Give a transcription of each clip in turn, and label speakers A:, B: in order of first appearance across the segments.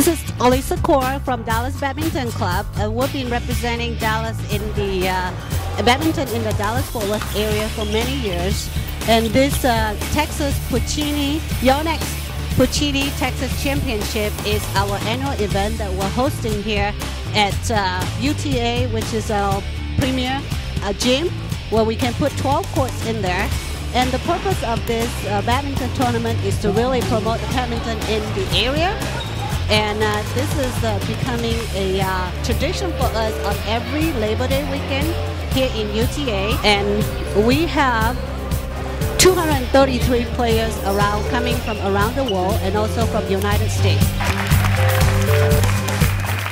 A: Elisa Kaur from Dallas Badminton Club. and we've been representing Dallas in the uh, badminton in the Dallas-Fort Worth area for many years. And this uh, Texas Puccini Yonex Puccini Texas Championship is our annual event that we're hosting here at uh, UTA, which is our premier uh, gym, where we can put 12 courts in there. And the purpose of this uh, badminton tournament is to really promote badminton in the area. And uh, this is uh, becoming a uh, tradition for us on every Labor Day weekend here in UTA. And we have 233 players around coming from around the world and also from the United States.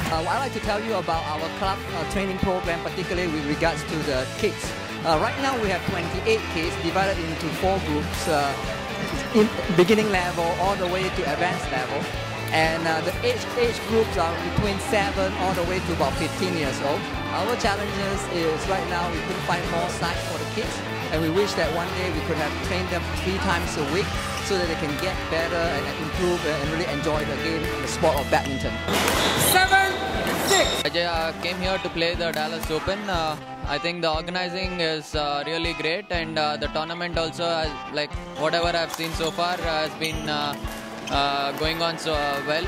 B: Uh, I'd like to tell you about our club uh, training program, particularly with regards to the kids. Uh, right now we have 28 kids divided into four groups, in beginning level all the way to advanced level. And uh, the age, age groups are between 7 all the way to about 15 years old. Our challenges is right now we couldn't find more sites for the kids and we wish that one day we could have trained them three times a week so that they can get better and improve and really enjoy the game, the sport of badminton.
C: Seven, six.
D: I uh, came here to play the Dallas Open. Uh, I think the organizing is uh, really great and uh, the tournament also, has, like whatever I've seen so far, has been uh, going on so well.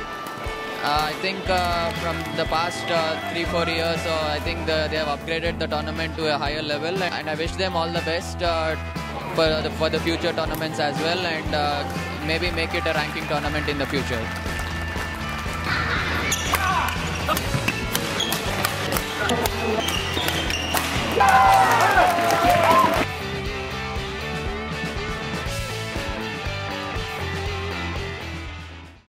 D: Uh, I think uh, from the past uh, three, four years, I think the, they have upgraded the tournament to a higher level, and I wish them all the best for the, for the future tournaments as well, and maybe make it a ranking tournament in the future.
C: Yeah!